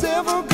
several